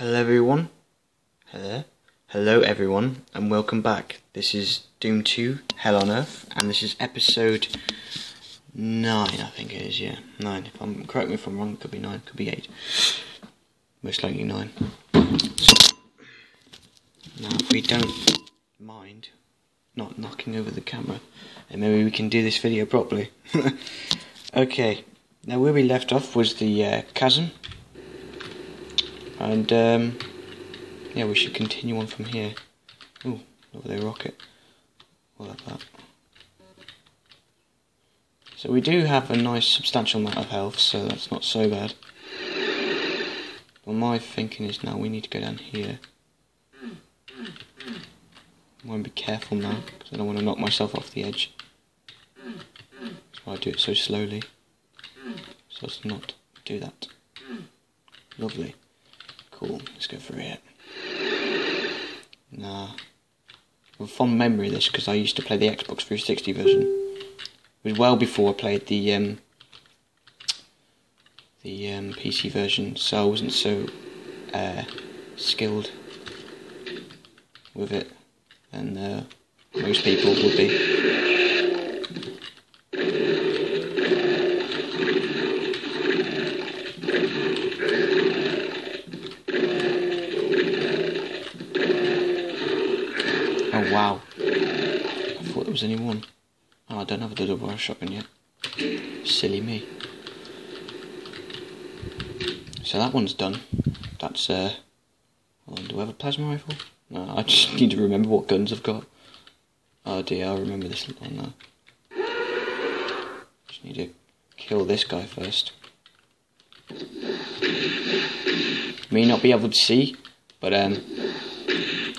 Hello everyone. Hello. Hello everyone and welcome back. This is Doom 2 Hell on Earth and this is episode 9 I think it is, yeah. 9. If I'm correct me if I'm wrong, it could be 9, could be 8. Most likely 9. So, now if we don't mind not knocking over the camera and maybe we can do this video properly. okay. Now where we left off was the uh, chasm and um, yeah, we should continue on from here. Ooh, over there, rocket. What like that. So we do have a nice substantial amount of health, so that's not so bad. But my thinking is now we need to go down here. I want to be careful now, because I don't want to knock myself off the edge. That's why I do it so slowly. So as not do that. Lovely. Cool, let's go through it. Nah. I have a fond memory of this because I used to play the Xbox 360 version. It was well before I played the um, the um, PC version, so I wasn't so uh, skilled with it than uh, most people would be. Oh, I the double barrel shotgun yet. Silly me. So that one's done. That's uh do I have a plasma rifle? No, I just need to remember what guns I've got. Oh dear, I'll remember this one now. Just need to kill this guy first. May not be able to see, but um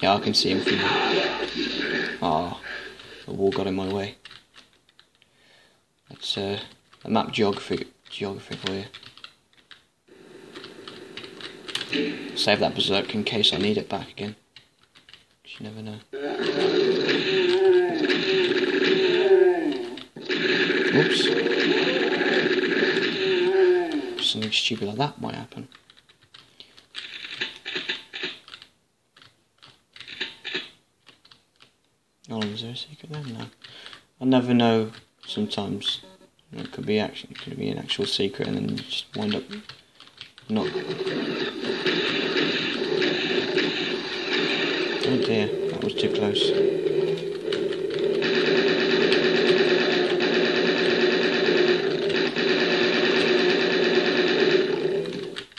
yeah I can see him from here. Ah, the wall got in my way. That's uh, a map geography you. Save that berserk in case I need it back again. you never know. Oops. Something stupid like that might happen. Oh, is there a secret there? No. I never know. Sometimes it could be actually could be an actual secret, and then just wind up not. Oh dear, that was too close.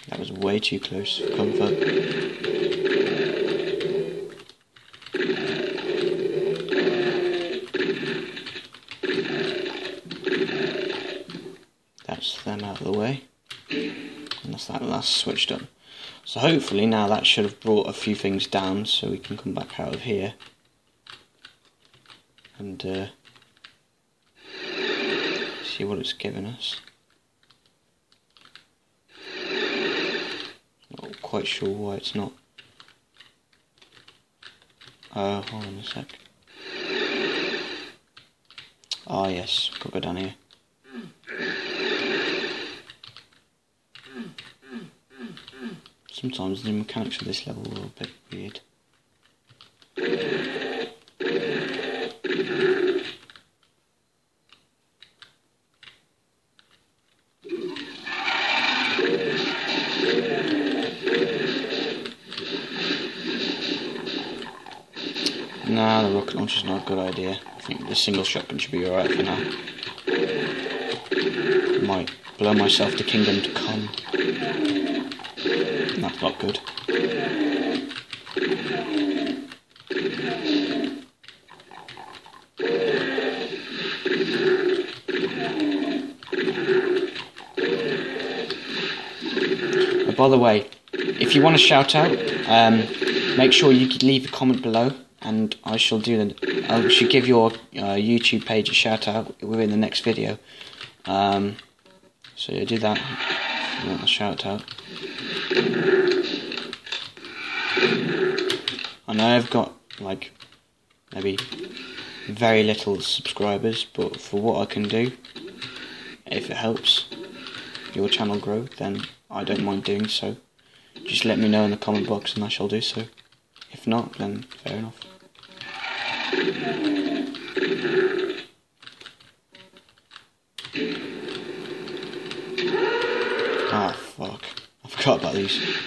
That was way too close for comfort. That's them out of the way. And that's that last switch done. So hopefully now that should have brought a few things down so we can come back out of here. And uh, see what it's given us. Not quite sure why it's not. Uh, hold on a sec. Ah yes, got to go down here. Sometimes the mechanics of this level are a bit weird. Nah, the rocket launcher's not a good idea. I think the single shotgun should be alright for now. Might blow myself to kingdom to come. Not good. By the way, if you want to shout out, um, make sure you leave a comment below, and I shall do the. I should give your uh, YouTube page a shout out within the next video. Um, so yeah, do that. You want a shout out. I know I've got like maybe very little subscribers, but for what I can do, if it helps your channel grow, then I don't mind doing so. just let me know in the comment box and I shall do so. If not, then fair enough. Ah, fuck. I forgot about these.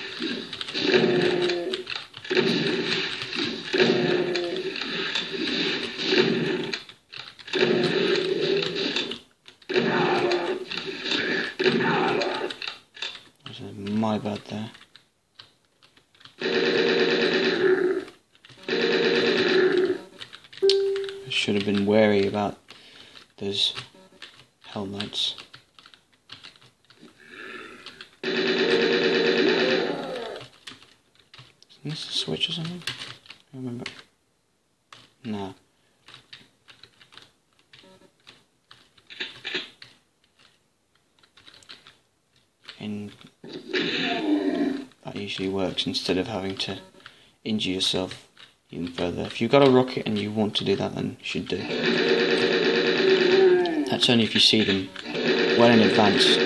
my bad there. I should have been wary about hell knights. Isn't this a switch or something? I remember. No. And that usually works instead of having to injure yourself even further. If you've got a rocket and you want to do that, then you should do. That's only if you see them well in advance.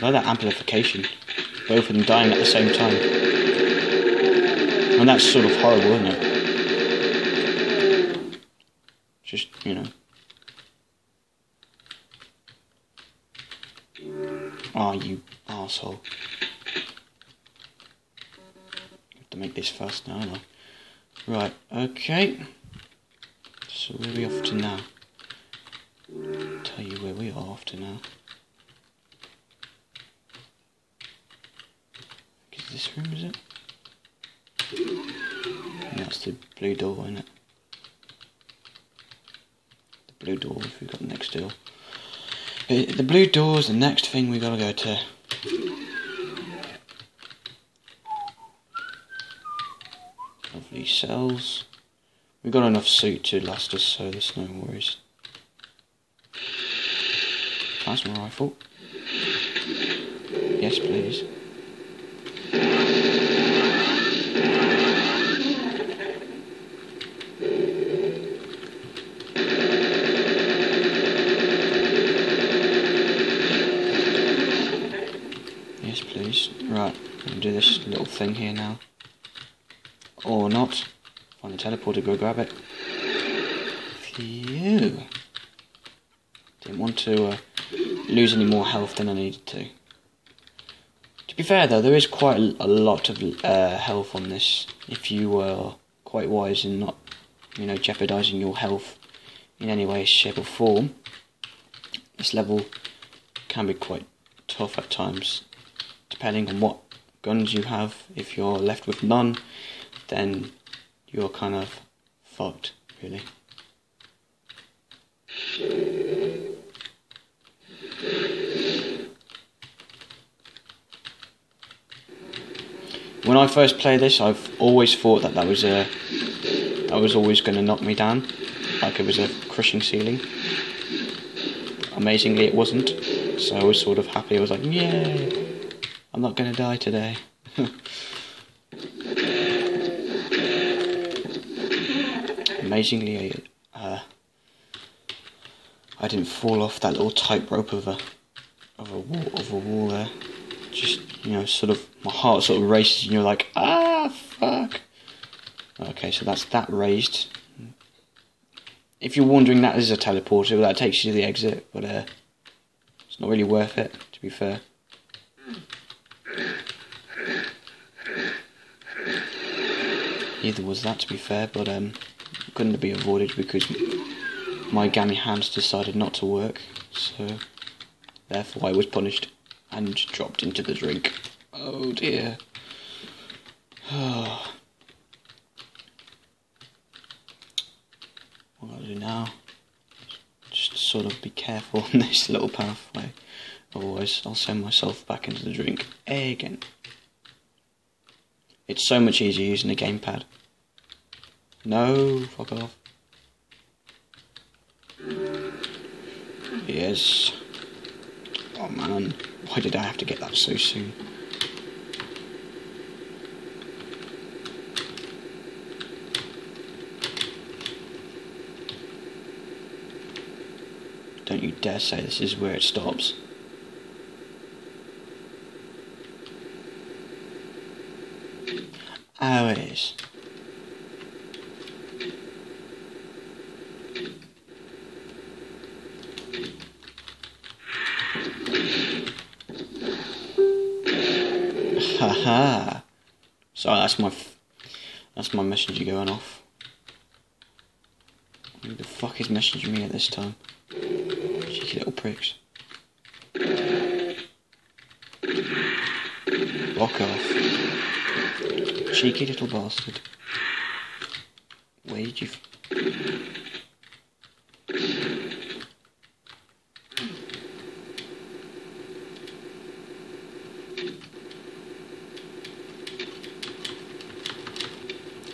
Like that amplification both of them dying at the same time. And that's sort of horrible, isn't it? Just, you know. Oh, you asshole. Have to make this fast now? Right, okay. So where are we off to now? I'll tell you where we are off to now. This room, is it? And that's the blue door, isn't it? The blue door, if we've got the next door. The blue door is the next thing we've gotta go to. Lovely cells. We've got enough suit to last us, so there's no worries. Plasma rifle. Yes, please. Do this little thing here now. Or not. Find the teleporter, go grab it. Phew. Didn't want to uh, lose any more health than I needed to. To be fair though, there is quite a, lot of uh, health on this. If you were quite wise in not, you know, jeopardising your health in any way, shape or form. This level can be quite tough at times, depending on what guns you have. If you're left with none, then you're kind of fucked, really. When I first played this, I've always thought that that was a, that was always going to knock me down, like it was a crushing ceiling. Amazingly, it wasn't. So I was sort of happy. I was like, yay! I'm not going to die today. Amazingly, uh, I didn't fall off that little tightrope of a of a wall of a wall there. Just you know, sort of my heart sort of races, and you're like, ah, fuck. Okay, so that's that raised. If you're wondering, that is a teleporter. That takes you to the exit, but uh, it's not really worth it, to be fair. Neither was that, to be fair, but um, couldn't be avoided because my gammy hands decided not to work, so therefore I was punished and dropped into the drink. Oh dear. what do I do now? Just sort of be careful on this little pathway. Otherwise, I'll send myself back into the drink again. It's so much easier using a gamepad. No, fuck off. Yes. Oh man, why did I have to get that so soon? Don't you dare say this is where it stops. Is. Haha. Sorry, that's my that's my messenger going off. Who the fuck is messaging me at this time? Cheeky little pricks. Fuck off. Cheeky little bastard. Where did you...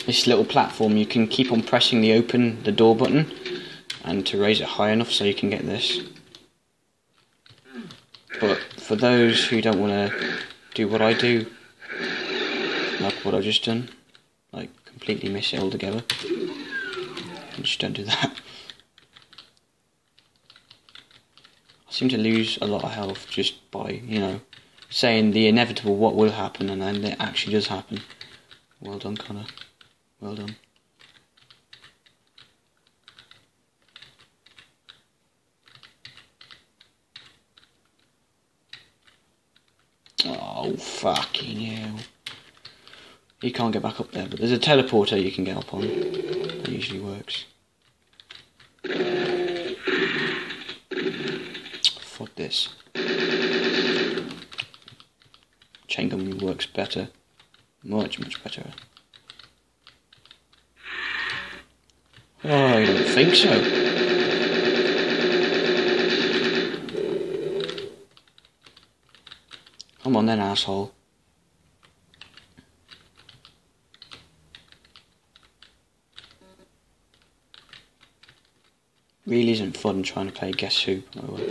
This little platform, you can keep on pressing the open the door button and to raise it high enough so you can get this. But for those who don't want to do what I do, like what I've just done, like completely miss it altogether, just don't do that. I seem to lose a lot of health just by, you know, saying the inevitable what will happen and then it actually does happen. Well done, Connor. Well done. Oh, fucking hell. You can't get back up there, but there's a teleporter you can get up on. That usually works. Fuck this. Chain gun works better. Much, much better. Oh, I don't think so. Come on then, asshole. Really isn't fun trying to play Guess Who. Oh, well.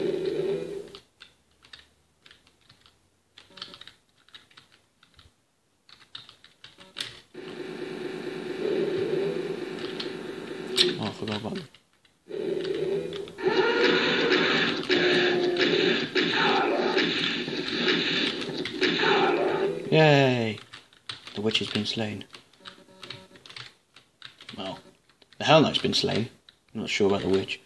Oh, I forgot about them. Yay! The witch has been slain. Well, the Hell Knight's been slain. I'm not sure about the witch.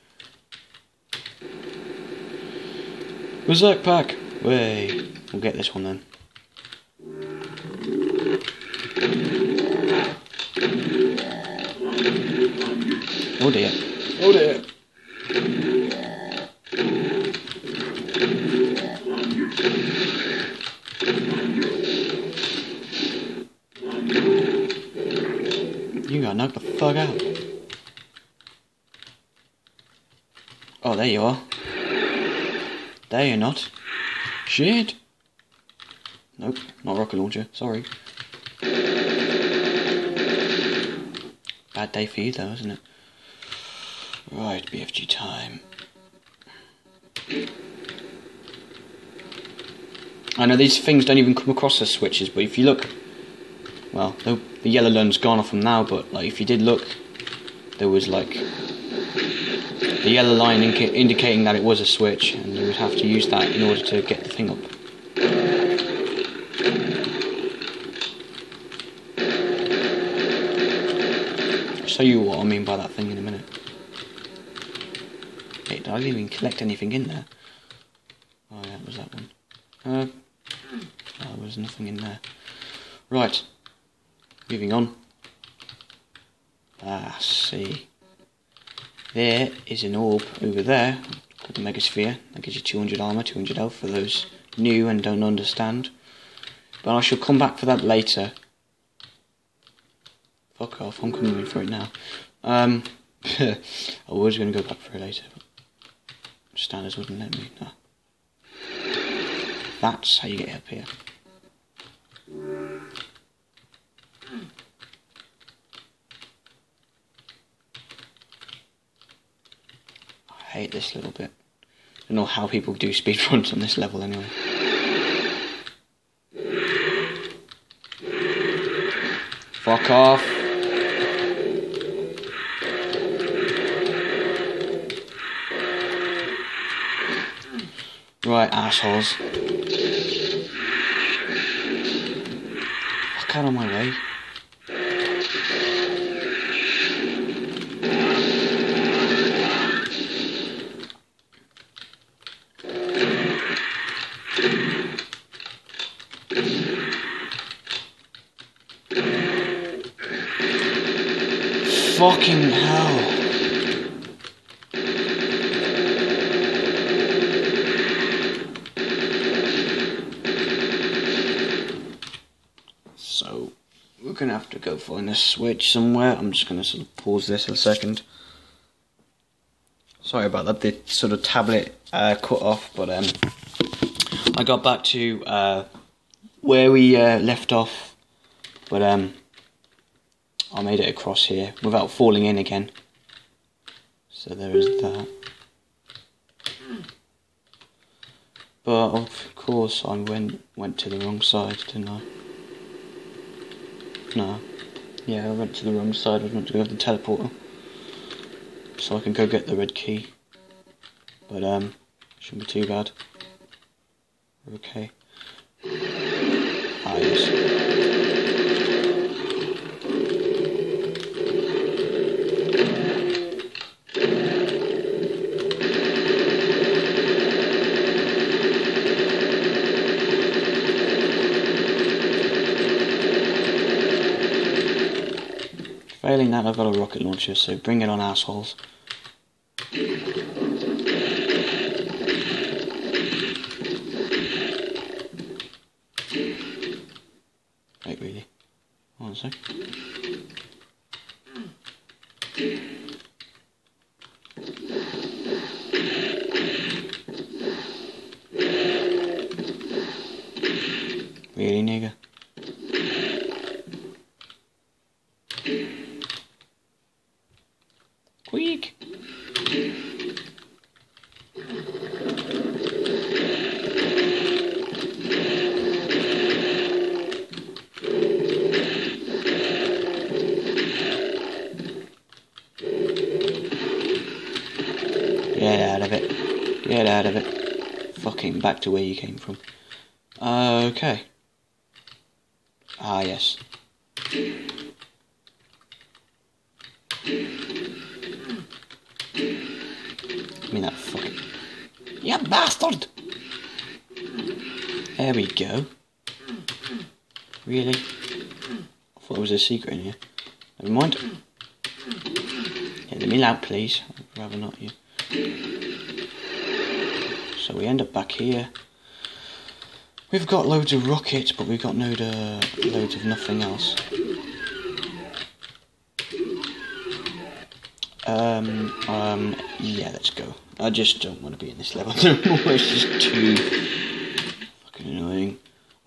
Berserk pack! Way! We'll get this one then. Oh dear. Oh dear. You got knocked the fuck out. Oh, there you are. There you're not. Shit. Nope, not rocket launcher. Sorry. Bad day for you though, isn't it? Right, BFG time. I know these things don't even come across as switches, but if you look, well, the, the yellow line's gone off them now, but like if you did look, there was like the yellow line indicating that it was a switch, and you would have to use that in order to get the thing up. I'll show you what I mean by that thing in a minute. Did I even collect anything in there? Oh yeah, it was that one. Uh, oh, there was nothing in there. Right, moving on. Ah, see. There is an orb over there called the Megasphere. That gives you 200 armor, 200 health for those new and don't understand. But I shall come back for that later. Fuck off, I'm coming in for it now. Um, I was going to go back for it later, but standards wouldn't let me. No. That's how you get up here. Hate this little bit. I don't know how people do speedruns on this level anyway. Fuck off. Right, assholes. Fuck out of my way. Fucking hell. So, we're gonna have to go find a switch somewhere. I'm just gonna sort of pause this a second. Sorry about that, the sort of tablet uh, cut off, but um, I got back to uh, where we uh, left off, but um, I made it across here without falling in again. So there is that. But of course I went went to the wrong side, didn't I? No. Yeah, I went to the wrong side. I went to go to the teleporter. So I can go get the red key. But um shouldn't be too bad. Okay. Ah yes. Failing that, I've got a rocket launcher, so bring it on, assholes. Wait, really? Hold on a sec. Really, nigga? Quick! Get out of it. Get out of Back to where you came from. Okay. Ah, yes. Give me that fucking. You bastard! There we go. Really? I thought there was a secret in here. Never mind. Yeah, let me out, please. I'd rather not you. We end up back here. We've got loads of rockets, but we've got no uh, loads of nothing else. Um, um, yeah, let's go. I just don't want to be in this level anymore. it's just too fucking annoying.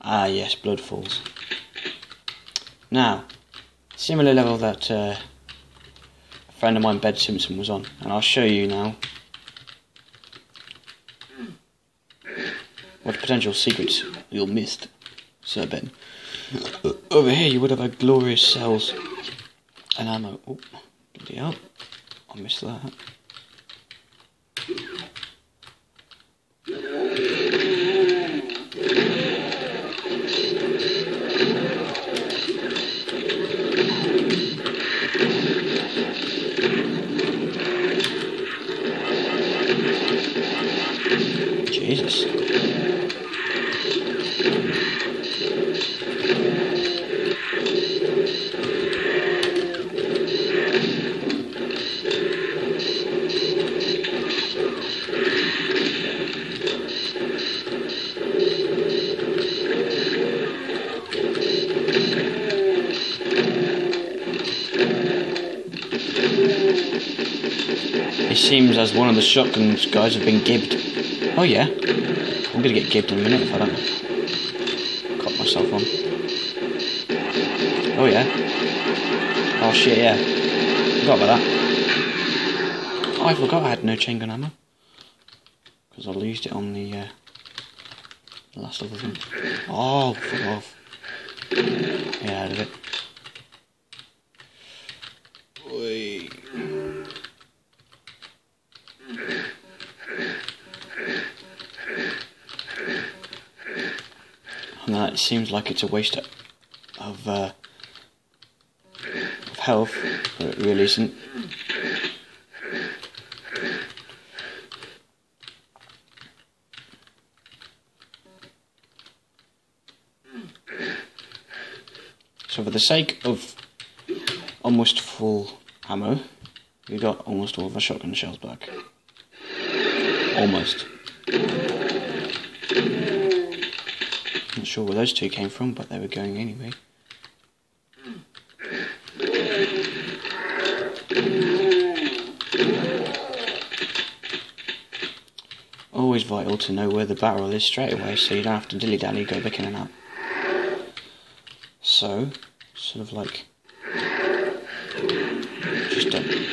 Ah, yes, blood falls. Now, similar level that uh, a friend of mine, Ben Simpson, was on, and I'll show you now what potential secrets you'll missed, Sir Ben. Over here, you would have had glorious cells and ammo. Oh, bloody hell. I missed that. Seems as one of the shotgun guys have been gibbed. Oh yeah. I'm gonna get gibbed in a minute if I don't. myself on. Oh yeah. Oh shit, yeah. Forgot about that. Oh, I forgot I had no chain gun ammo. Because I used it on the, uh, the last other thing. Oh, fuck off. Yeah, out of it. Seems like it's a waste of, uh, of health, but it really isn't. So for the sake of almost full ammo, we got almost all of our shotgun shells back. Almost. Not sure where those two came from, but they were going anyway. Always vital to know where the barrel is straight away so you don't have to dilly dally go back in and out. So, sort of like just a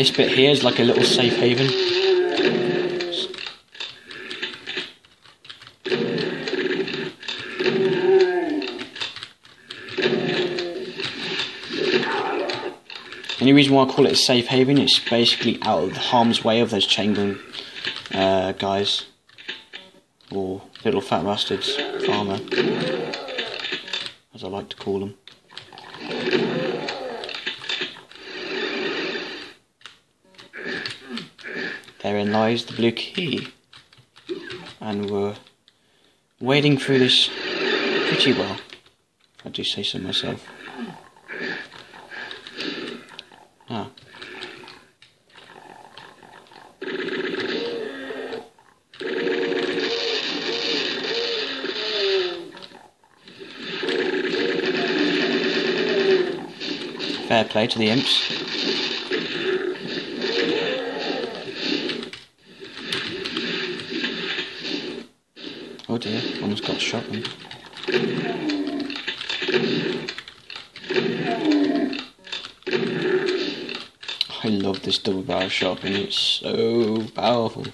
This bit here is like a little safe haven. The only reason why I call it a safe haven is basically out of the harm's way of those chain gun uh, guys. Or little fat bastards, farmer, as I like to call them. The blue key. And we're wading through this pretty well. I do say so myself. Ah. Fair play to the imps. Dear, almost got shot. I love this double barrel shotgun, it's so powerful.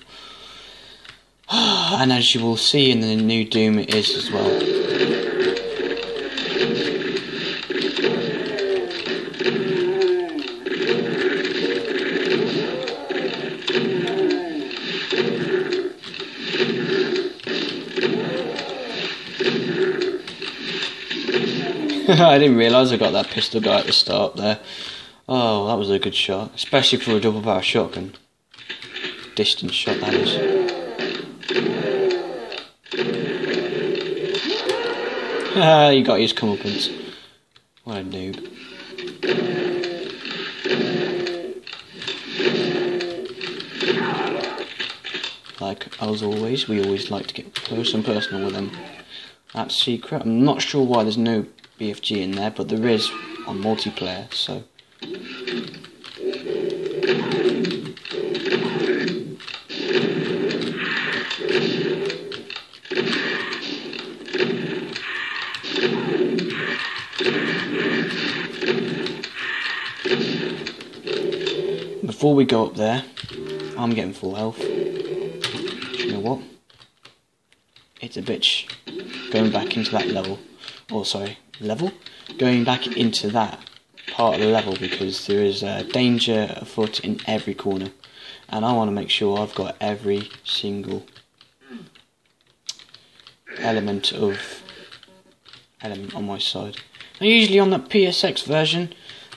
and as you will see in the new Doom it is as well. I didn't realise I got that pistol guy at the start there. Oh, that was a good shot, especially for a double barrel shotgun. Distance shot, that is. Ah, he got his comeuppance. What a noob. Like as always, we always like to get close and personal with them. That's secret. I'm not sure why there's no BFG in there, but there is on multiplayer, so. Before we go up there, I'm getting full health. You know what? It's a bitch going back into that level. Oh, sorry, level? Going back into that part of the level because there is a danger afoot in every corner. And I want to make sure I've got every single element of element on my side. Now usually on that PSX version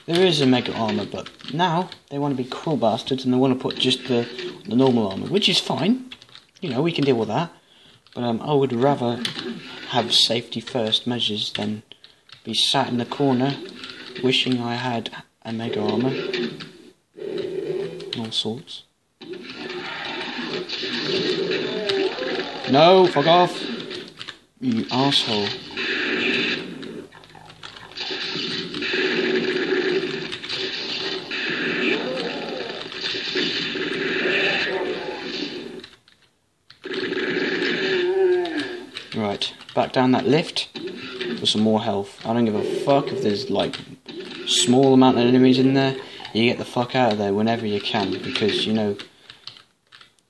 there is a mega armor, but now they want to be cruel bastards and they want to put just the, the normal armor, which is fine. You know, we can deal with that. But um, I would rather have safety first measures than be sat in the corner wishing I had a mega armor. All sorts. No, fuck off! You asshole. Right, back down that lift for some more health. I don't give a fuck if there's like small amount of enemies in there. You get the fuck out of there whenever you can because you know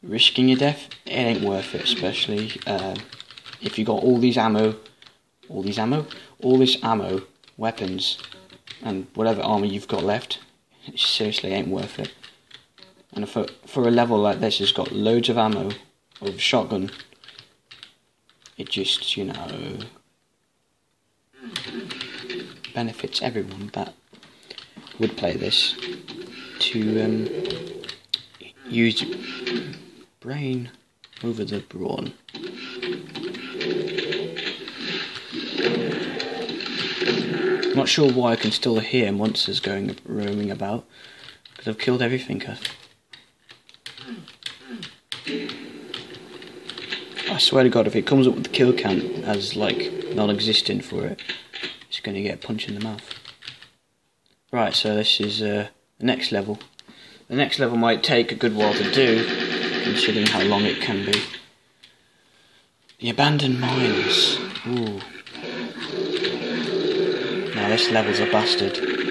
risking your death it ain't worth it, especially uh, if you got all these ammo, all these ammo, all this ammo, weapons, and whatever armor you've got left. It seriously ain't worth it. And for for a level like this, it's got loads of ammo of shotgun it just, you know, benefits everyone that would play this to um, use brain over the brawn. Not sure why I can still hear monsters going roaming about because I've killed everything. I swear to God, if it comes up with the kill count as like non-existent for it, it's going to get a punch in the mouth. Right, so this is uh, the next level. The next level might take a good while to do, considering how long it can be. The abandoned mines. Ooh. Now this level's a bastard.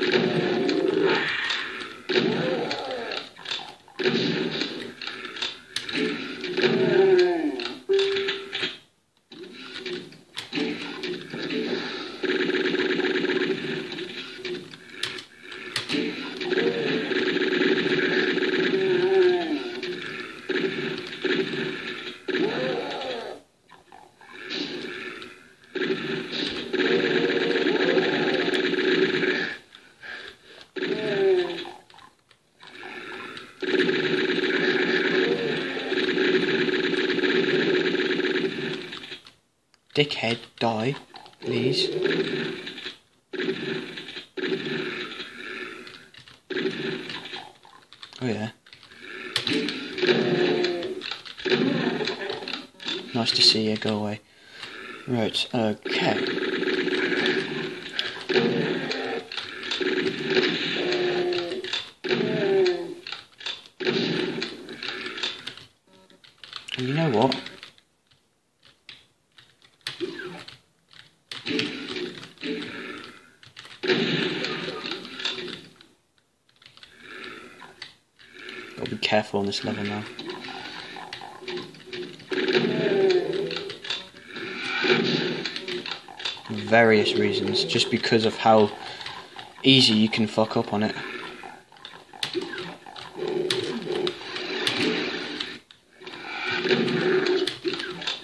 Dickhead, die, please. Oh yeah. Nice to see you, go away. Right, okay. And you know what? Gotta be careful on this level now. various reasons, just because of how easy you can fuck up on it.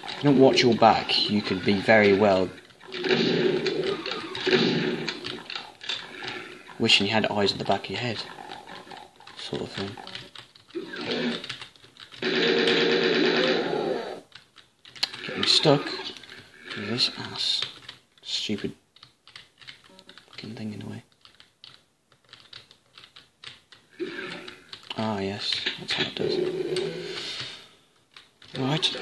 If you don't watch your back, you could be very well wishing you had eyes at the back of your head, sort of thing. Getting stuck with this ass. Stupid fucking thing in a way. Ah, yes, that's how it does. Right.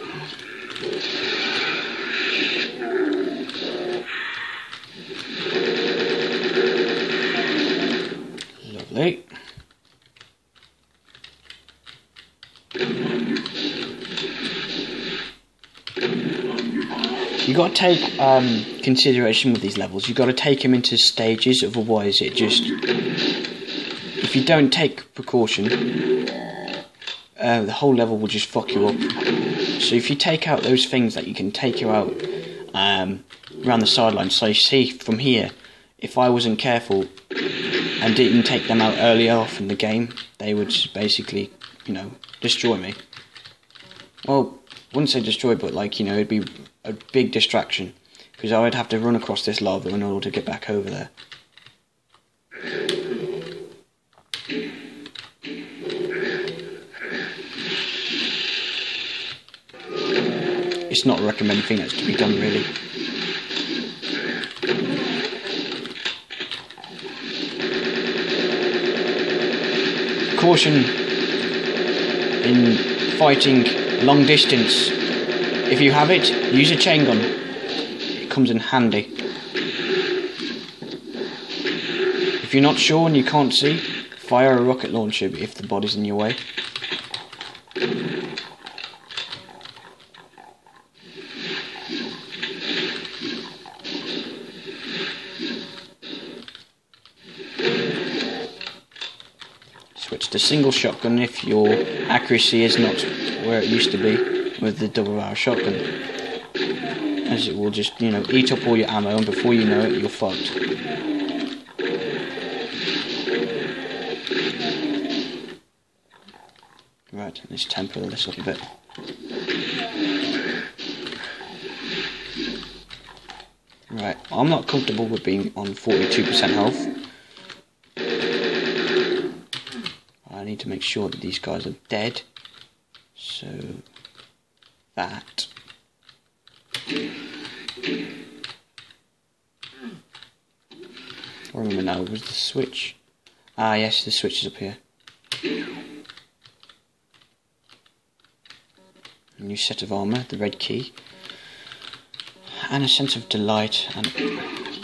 Lovely. You got to take um, consideration with these levels. You've got to take them into stages. Otherwise, it just if you don't take precaution, uh, the whole level will just fuck you up. So if you take out those things that you can take you out um, around the sidelines, so you see from here, if I wasn't careful and didn't take them out early off in the game, they would basically, you know, destroy me. Well, wouldn't say destroy, but like you know, it'd be a big distraction because I would have to run across this lava in order to get back over there. it's not a recommended thing that's to be done really. Caution in fighting long distance. If you have it, use a chain gun. It comes in handy. If you're not sure and you can't see, fire a rocket launcher if the body's in your way. Switch to single shotgun if your accuracy is not where it used to be with the double barrel shotgun. As it will just, you know, eat up all your ammo and before you know it you're fucked. Right, let's temper this up a bit. Right, I'm not comfortable with being on 42% health. I need to make sure that these guys are dead. So, that. I remember now, was the switch? Ah, yes, the switch is up here. A new set of armour, the red key, and a sense of delight and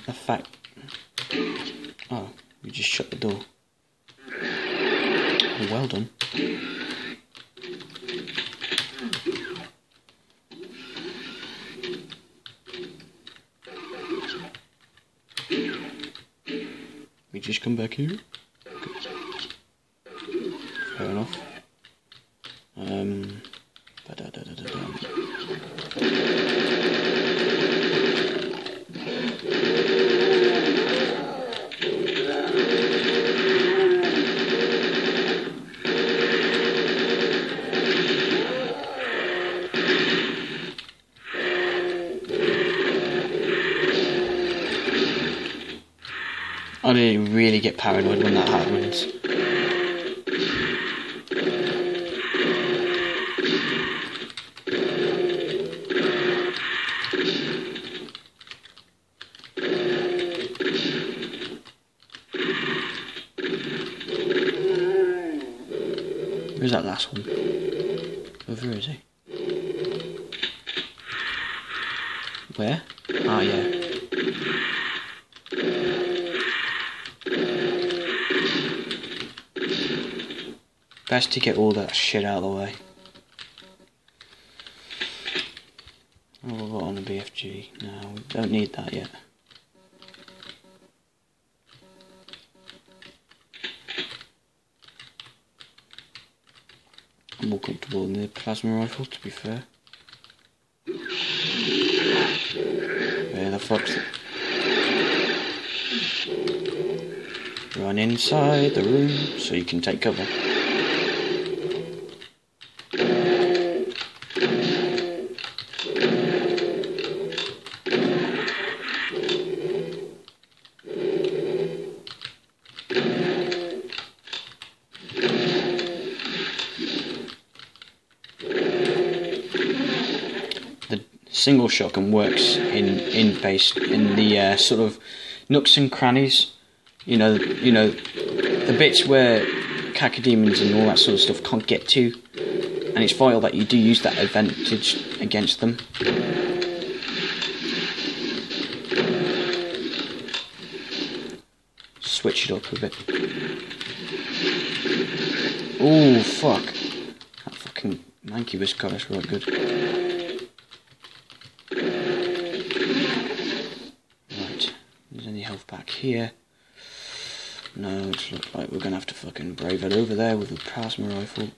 the fact. Oh, we just shut the door. Oh, well done. We just come back here. Fair enough. I didn't really get paranoid when that happens. Where's that last one? Over is he? Where? Ah, yeah. To get all that shit out of the way. Oh, we've got on the BFG. No, we don't need that yet. I'm more comfortable in the plasma rifle, to be fair. Where the fuck's it? Run inside the room so you can take cover. the single shotgun works in in base in the uh, sort of nooks and crannies. You know, you know, the bits where cacodemons and all that sort of stuff can't get to, and it's vital that you do use that advantage against them. Switch it up a bit. Oh fuck! That fucking mancubus got us right good. Right, there's any health back here. No, it looks like we're gonna have to fucking brave it over there with a plasma rifle.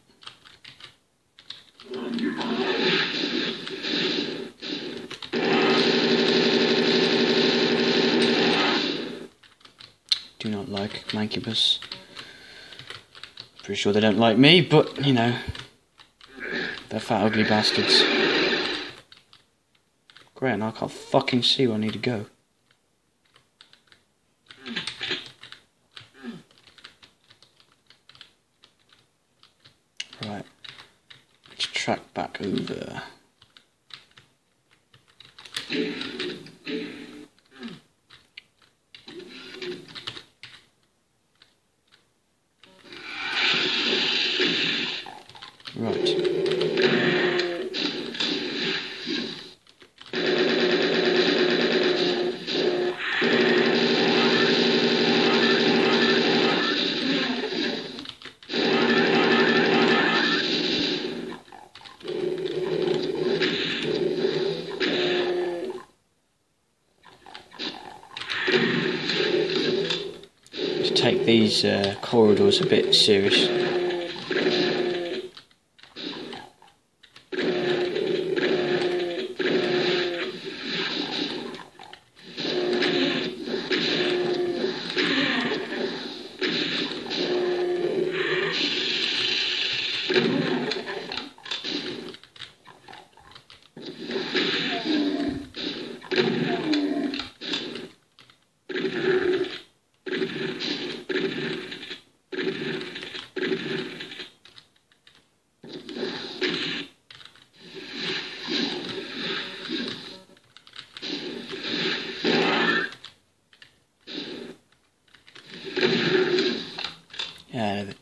Do not like Mancubus. Pretty sure they don't like me, but you know, they're fat ugly bastards. Great, and I can't fucking see where I need to go. These uh, corridors a bit serious. Yeah.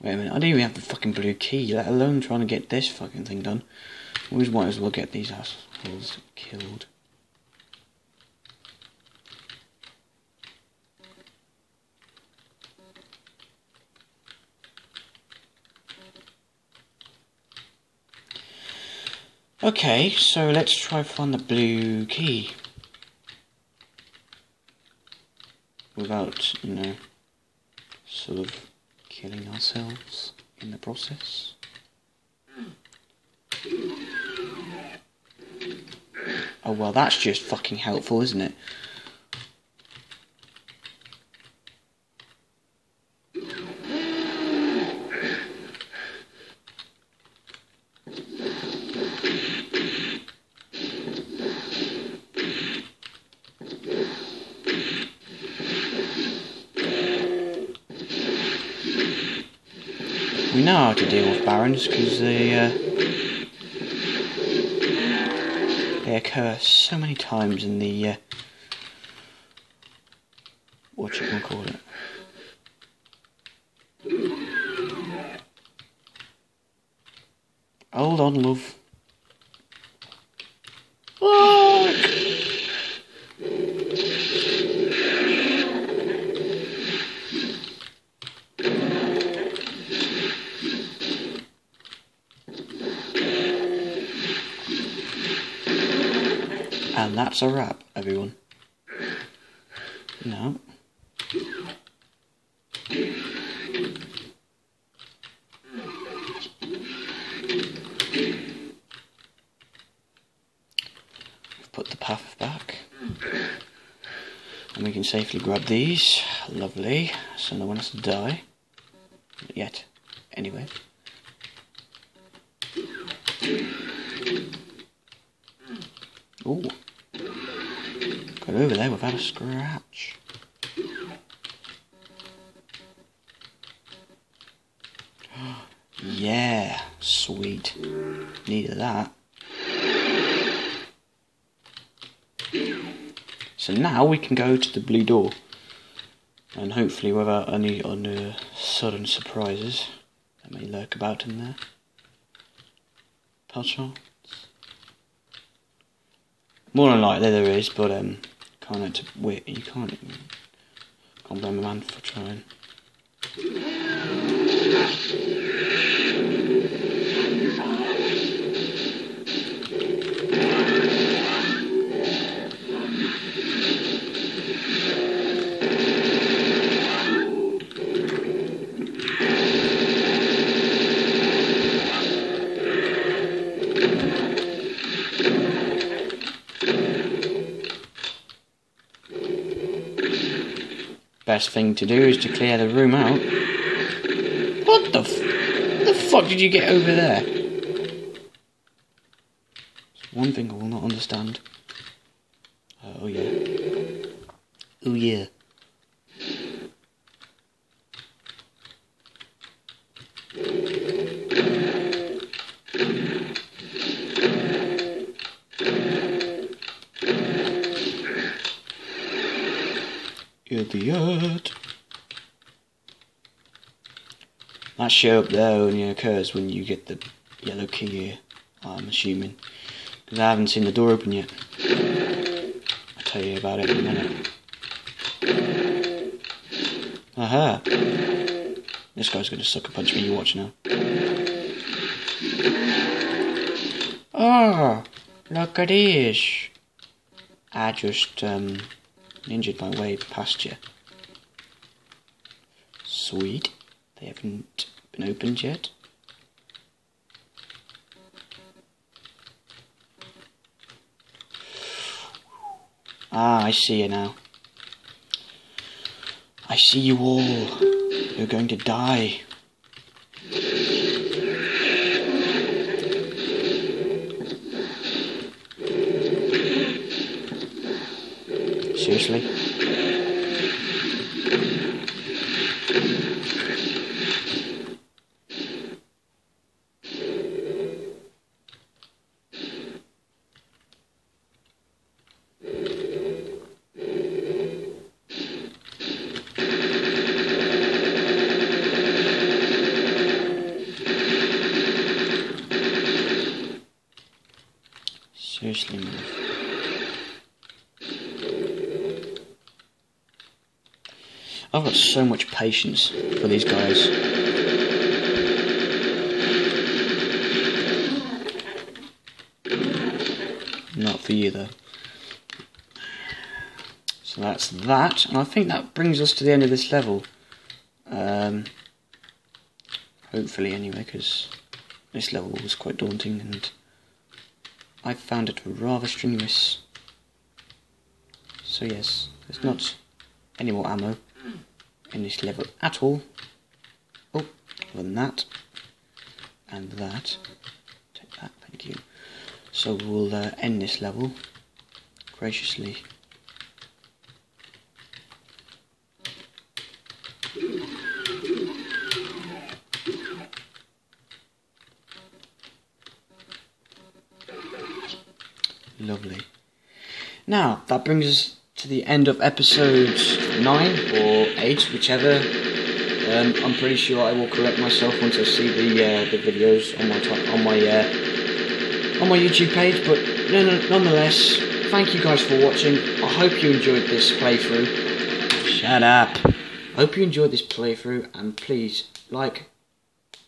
Wait a minute, I don't even have the fucking blue key, let alone trying to get this fucking thing done. Always might as well get these assholes killed. Okay, so let's try find the blue key. Without, you know, sort of killing ourselves in the process. Oh well, that's just fucking helpful, isn't it? We know how to deal with barons because they uh, they occur so many times in the uh, what you can call it. Hold on, love. Look! And that's a wrap, everyone. No. Put the path back. And we can safely grab these. Lovely. So no one has to die. Not yet. Anyway. Ooh. Over there without a scratch. Yeah, sweet. Needed that. So now we can go to the blue door. And hopefully without any sudden surprises that may lurk about in there. Perchance. More than likely there is, but um, can't wait. You can't. Can't blame a man for trying. Best thing to do is to clear the room out. What the f- the fuck did you get over there? One thing I will not understand. Uh, oh yeah. Oh yeah. Idiot. That show up there only occurs when you get the yellow key here, I'm assuming. Because I haven't seen the door open yet. I'll tell you about it in a minute. Aha! This guy's gonna sucker punch me, you watch now. Oh, look at this. I just, um, injured my way past you. Sweet. They haven't been opened yet. Ah, I see you now. I see you all. You're going to die. Seriously? Seriously, man. I've got so much patience for these guys. Not for you though. So that's that, and I think that brings us to the end of this level. Um, hopefully, anyway, because this level was quite daunting and I found it rather strenuous. So yes, there's not any more ammo in this level at all. Oh, than that, and that. Take that, thank you. So we'll uh, end this level graciously. Lovely. Now, that brings us to the end of episode 9 or 8, whichever. Um, I'm pretty sure I will correct myself once I see the uh, the videos on my on my uh, on my YouTube page. But nonetheless, thank you guys for watching. I hope you enjoyed this playthrough. Shut up. I hope you enjoyed this playthrough, and please like,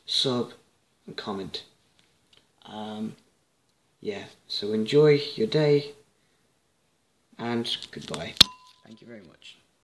sub, and comment. Um, yeah, so enjoy your day and goodbye. Thank you very much.